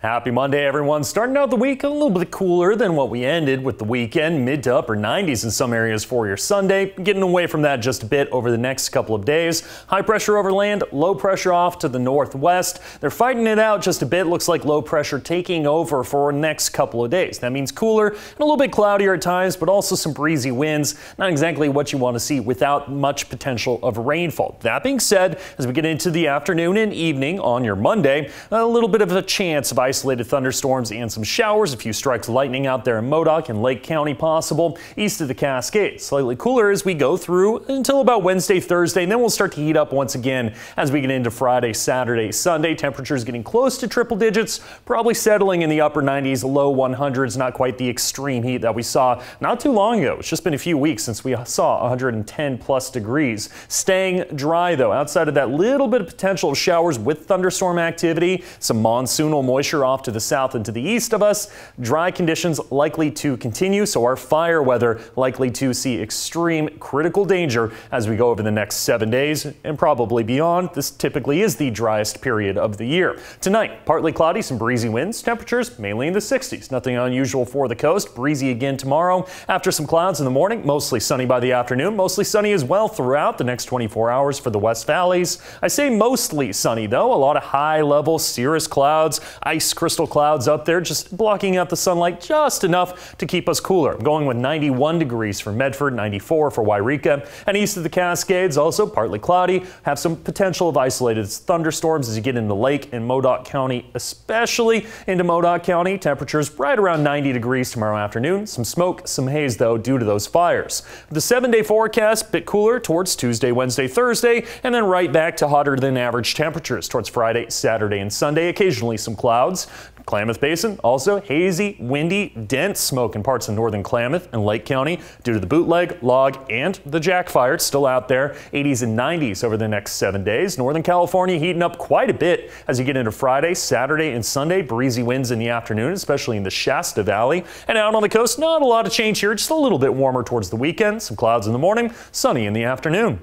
Happy Monday, everyone. Starting out the week a little bit cooler than what we ended with the weekend. Mid to upper 90s in some areas for your Sunday. Getting away from that just a bit over the next couple of days. High pressure over land, low pressure off to the northwest. They're fighting it out just a bit. Looks like low pressure taking over for the next couple of days. That means cooler and a little bit cloudier at times, but also some breezy winds. Not exactly what you want to see without much potential of rainfall. That being said, as we get into the afternoon and evening on your Monday, a little bit of a chance of isolated thunderstorms and some showers. A few strikes of lightning out there in Modoc and Lake County possible east of the Cascades. Slightly cooler as we go through until about Wednesday, Thursday, and then we'll start to heat up once again as we get into Friday, Saturday, Sunday. Temperatures getting close to triple digits, probably settling in the upper 90s, low 100s, not quite the extreme heat that we saw not too long ago. It's just been a few weeks since we saw 110 plus degrees. Staying dry though, outside of that little bit of potential of showers with thunderstorm activity, some monsoonal moisture off to the south and to the east of us. Dry conditions likely to continue, so our fire weather likely to see extreme critical danger as we go over the next seven days and probably beyond. This typically is the driest period of the year. Tonight, partly cloudy, some breezy winds, temperatures mainly in the 60s. Nothing unusual for the coast. Breezy again tomorrow. After some clouds in the morning, mostly sunny by the afternoon. Mostly sunny as well throughout the next 24 hours for the West Valleys. I say mostly sunny though. A lot of high level cirrus clouds, ice crystal clouds up there, just blocking out the sunlight just enough to keep us cooler. Going with 91 degrees for Medford, 94 for Yreka, and east of the Cascades, also partly cloudy. Have some potential of isolated thunderstorms as you get into Lake and Modoc County, especially into Modoc County. Temperatures right around 90 degrees tomorrow afternoon. Some smoke, some haze though, due to those fires. The seven day forecast, bit cooler towards Tuesday, Wednesday, Thursday, and then right back to hotter than average temperatures towards Friday, Saturday, and Sunday. Occasionally some clouds. Klamath Basin, also hazy, windy, dense smoke in parts of northern Klamath and Lake County due to the bootleg, log, and the jack fire. It's still out there. 80s and 90s over the next seven days. Northern California heating up quite a bit as you get into Friday, Saturday, and Sunday. Breezy winds in the afternoon, especially in the Shasta Valley. And out on the coast, not a lot of change here, just a little bit warmer towards the weekend. Some clouds in the morning, sunny in the afternoon.